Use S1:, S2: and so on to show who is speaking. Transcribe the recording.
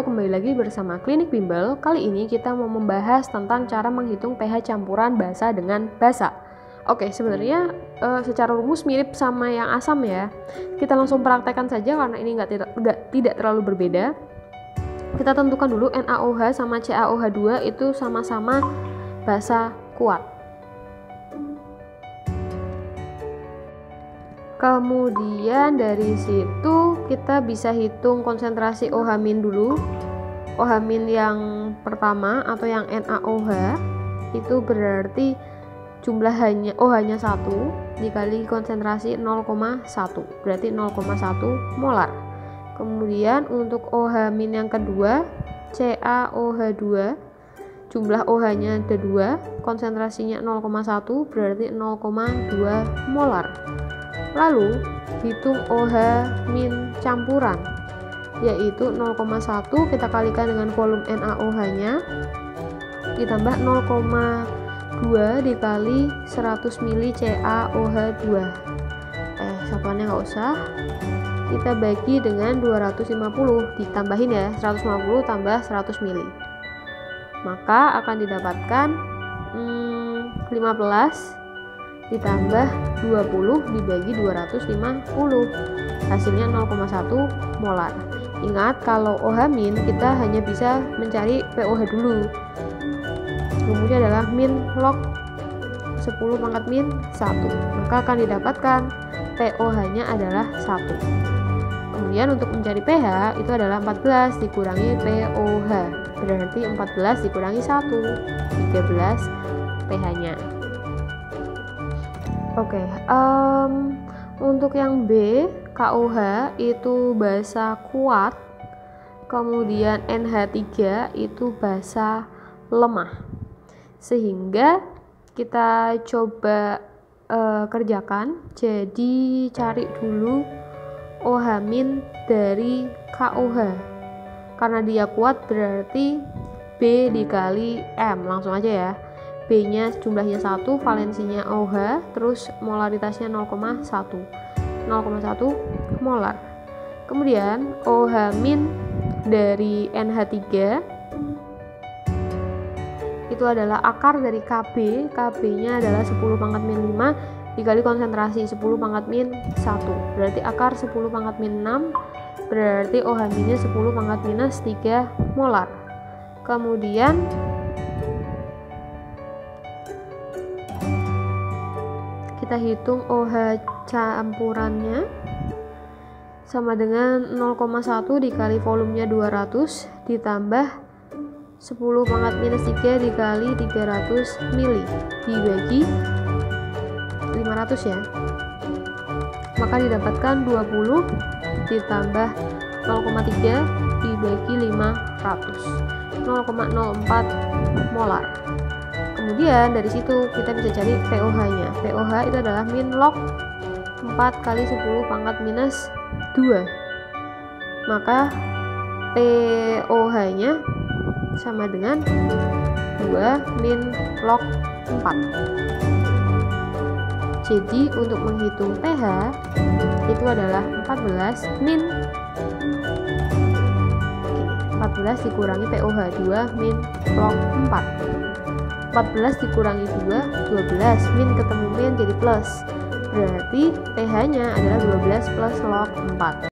S1: kembali lagi bersama Klinik Bimbel. Kali ini kita mau membahas tentang cara menghitung pH campuran basa dengan basa. Oke, sebenarnya uh, secara rumus mirip sama yang asam ya. Kita langsung praktekkan saja karena ini nggak tidak, tidak terlalu berbeda. Kita tentukan dulu NaOH sama CaOH2 itu sama-sama basa kuat. Kemudian dari situ kita bisa hitung konsentrasi OH- dulu. OH- yang pertama atau yang NaOH itu berarti jumlah hanya OH-nya 1 dikali konsentrasi 0,1 berarti 0,1 molar. Kemudian untuk OH- yang kedua CaOH2 jumlah OH-nya ada 2, konsentrasinya 0,1 berarti 0,2 molar. Lalu hitung OH min campuran yaitu 0,1 kita kalikan dengan volume NaOH-nya ditambah 0,2 dikali 100 ml CaOH2 eh satuannya nggak usah. Kita bagi dengan 250 ditambahin ya 150 tambah 100 ml maka akan didapatkan hmm, 15 ditambah 20 dibagi 250 hasilnya 0,1 molar. Ingat kalau OH- kita hanya bisa mencari POH dulu. Rumusnya adalah min log 10 pangkat min 1 maka akan didapatkan POH nya adalah 1 kemudian untuk mencari pH itu adalah 14 dikurangi POH berarti 14 dikurangi 1 13 pH nya Oke, okay, um, untuk yang B, KOH itu basa kuat, kemudian NH3 itu basa lemah. Sehingga kita coba uh, kerjakan. Jadi cari dulu OH- dari KOH. Karena dia kuat berarti B dikali M. Langsung aja ya. B nya jumlahnya 1 valensinya OH terus molaritasnya 0,1 0,1 molar. Kemudian OH dari NH3 itu adalah akar dari KB KB nya adalah 10 pangkat min 5 dikali konsentrasi 10 pangkat min 1 berarti akar 10 pangkat min 6 berarti OH minnya 10 pangkat minus 3 molar. Kemudian kita hitung OH campurannya sama dengan 0,1 dikali volumenya 200 ditambah 10 pangkat minus 3 dikali 300 mili dibagi 500 ya. Maka didapatkan 20 ditambah 0,3 dibagi 500 0,04 molar kemudian dari situ kita bisa cari POH nya. POH itu adalah min log 4 kali 10 pangkat minus 2 maka POH nya sama dengan 2 min log 4 jadi untuk menghitung pH itu adalah 14 min. 14 dikurangi POH 2 min log 4 14 dikurangi 2 12 min ketemu min jadi plus. Berarti pH nya adalah 12 plus log 4